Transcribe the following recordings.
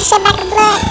sebar blok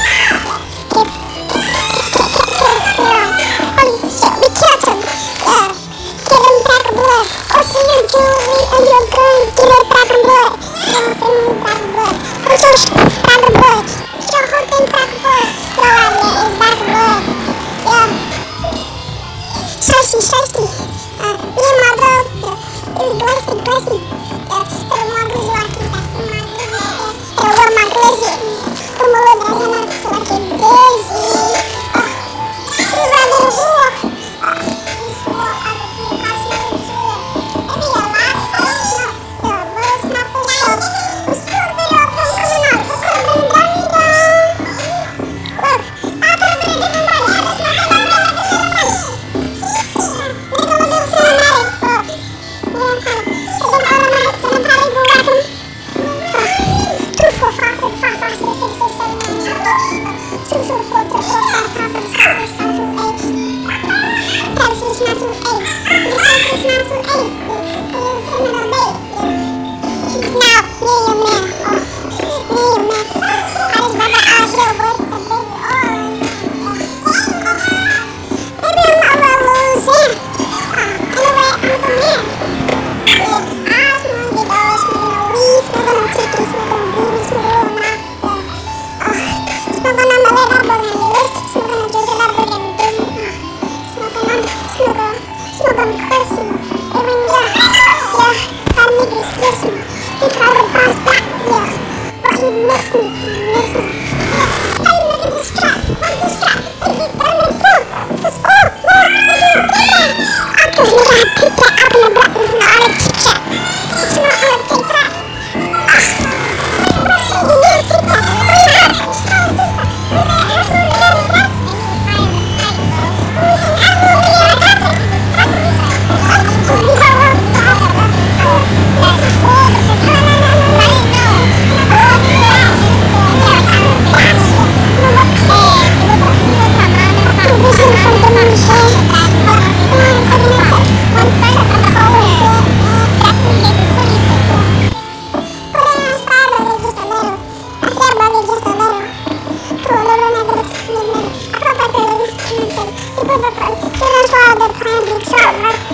the front, students will the plan.